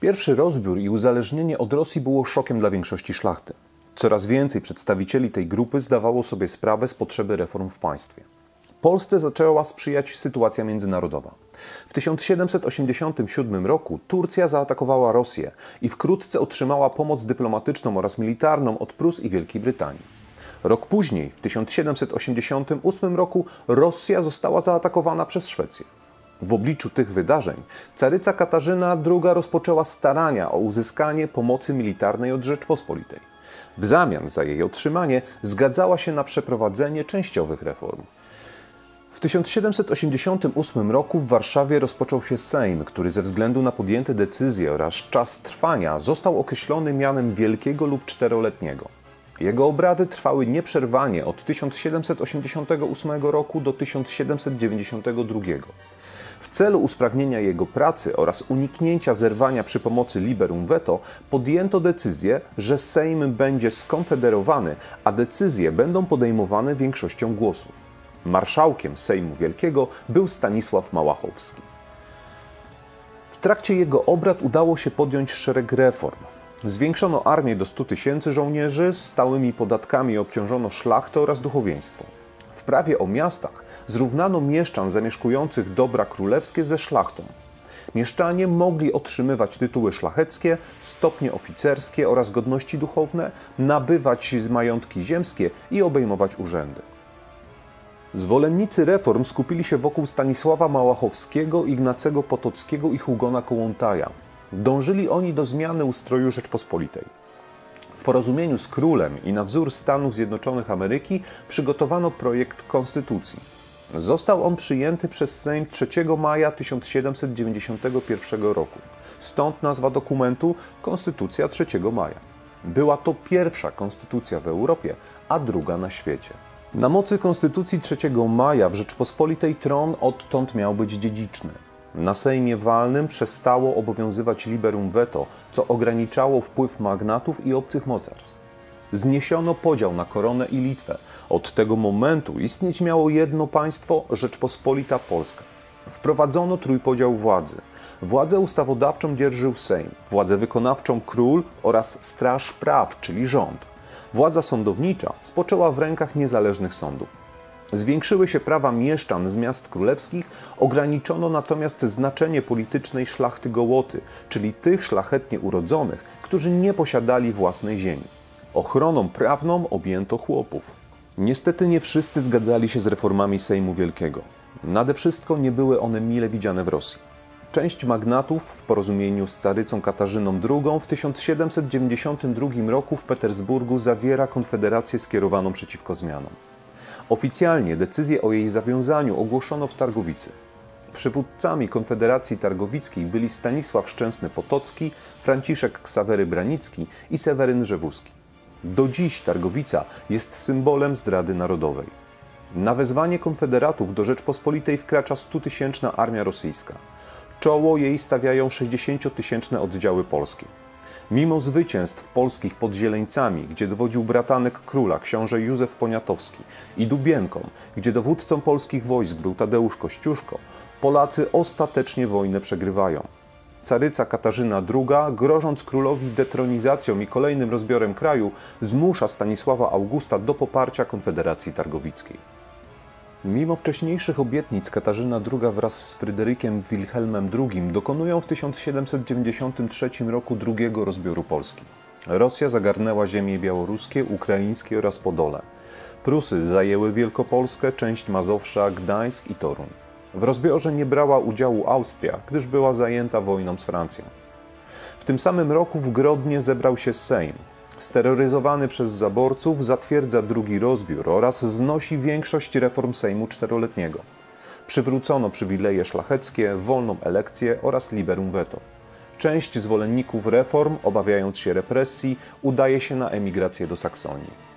Pierwszy rozbiór i uzależnienie od Rosji było szokiem dla większości szlachty. Coraz więcej przedstawicieli tej grupy zdawało sobie sprawę z potrzeby reform w państwie. Polsce zaczęła sprzyjać sytuacja międzynarodowa. W 1787 roku Turcja zaatakowała Rosję i wkrótce otrzymała pomoc dyplomatyczną oraz militarną od Prus i Wielkiej Brytanii. Rok później, w 1788 roku, Rosja została zaatakowana przez Szwecję. W obliczu tych wydarzeń caryca Katarzyna II rozpoczęła starania o uzyskanie pomocy militarnej od Rzeczpospolitej. W zamian za jej otrzymanie zgadzała się na przeprowadzenie częściowych reform. W 1788 roku w Warszawie rozpoczął się Sejm, który ze względu na podjęte decyzje oraz czas trwania został określony mianem wielkiego lub czteroletniego. Jego obrady trwały nieprzerwanie od 1788 roku do 1792. W celu usprawnienia jego pracy oraz uniknięcia zerwania przy pomocy liberum veto podjęto decyzję, że Sejm będzie skonfederowany, a decyzje będą podejmowane większością głosów. Marszałkiem Sejmu Wielkiego był Stanisław Małachowski. W trakcie jego obrad udało się podjąć szereg reform. Zwiększono armię do 100 tysięcy żołnierzy, stałymi podatkami obciążono szlachtę oraz duchowieństwo. W prawie o miastach zrównano mieszczan zamieszkujących dobra królewskie ze szlachtą. Mieszczanie mogli otrzymywać tytuły szlacheckie, stopnie oficerskie oraz godności duchowne, nabywać majątki ziemskie i obejmować urzędy. Zwolennicy reform skupili się wokół Stanisława Małachowskiego, Ignacego Potockiego i Hugona Kołłątaja. Dążyli oni do zmiany ustroju Rzeczpospolitej. W porozumieniu z królem i na wzór Stanów Zjednoczonych Ameryki przygotowano projekt konstytucji. Został on przyjęty przez Sejm 3 maja 1791 roku. Stąd nazwa dokumentu Konstytucja 3 maja. Była to pierwsza konstytucja w Europie, a druga na świecie. Na mocy Konstytucji 3 maja w Rzeczpospolitej tron odtąd miał być dziedziczny. Na Sejmie Walnym przestało obowiązywać liberum veto, co ograniczało wpływ magnatów i obcych mocarstw. Zniesiono podział na koronę i Litwę. Od tego momentu istnieć miało jedno państwo Rzeczpospolita Polska. Wprowadzono trójpodział władzy. Władzę ustawodawczą dzierżył Sejm, władzę wykonawczą król oraz Straż Praw, czyli rząd. Władza sądownicza spoczęła w rękach niezależnych sądów. Zwiększyły się prawa mieszczan z miast królewskich, ograniczono natomiast znaczenie politycznej szlachty gołoty, czyli tych szlachetnie urodzonych, którzy nie posiadali własnej ziemi. Ochroną prawną objęto chłopów. Niestety nie wszyscy zgadzali się z reformami Sejmu Wielkiego. Nade wszystko nie były one mile widziane w Rosji. Część magnatów w porozumieniu z carycą Katarzyną II w 1792 roku w Petersburgu zawiera konfederację skierowaną przeciwko zmianom. Oficjalnie decyzję o jej zawiązaniu ogłoszono w Targowicy. Przywódcami Konfederacji Targowickiej byli Stanisław Szczęsny-Potocki, Franciszek Ksawery Branicki i Seweryn Rzewuski. Do dziś Targowica jest symbolem zdrady narodowej. Na wezwanie konfederatów do Rzeczpospolitej wkracza 100-tysięczna armia rosyjska. Czoło jej stawiają 60-tysięczne oddziały polskie. Mimo zwycięstw polskich pod Zieleńcami, gdzie dowodził bratanek króla, książę Józef Poniatowski, i Dubienką, gdzie dowódcą polskich wojsk był Tadeusz Kościuszko, Polacy ostatecznie wojnę przegrywają. Caryca Katarzyna II, grożąc królowi detronizacją i kolejnym rozbiorem kraju, zmusza Stanisława Augusta do poparcia Konfederacji Targowickiej. Mimo wcześniejszych obietnic Katarzyna II wraz z Fryderykiem Wilhelmem II dokonują w 1793 roku drugiego rozbioru Polski. Rosja zagarnęła ziemie białoruskie, ukraińskie oraz Podole. Prusy zajęły Wielkopolskę, część Mazowsza, Gdańsk i Toruń. W rozbiorze nie brała udziału Austria, gdyż była zajęta wojną z Francją. W tym samym roku w Grodnie zebrał się Sejm. Steroryzowany przez zaborców zatwierdza drugi rozbiór oraz znosi większość reform Sejmu czteroletniego. Przywrócono przywileje szlacheckie, wolną elekcję oraz liberum veto. Część zwolenników reform, obawiając się represji, udaje się na emigrację do Saksonii.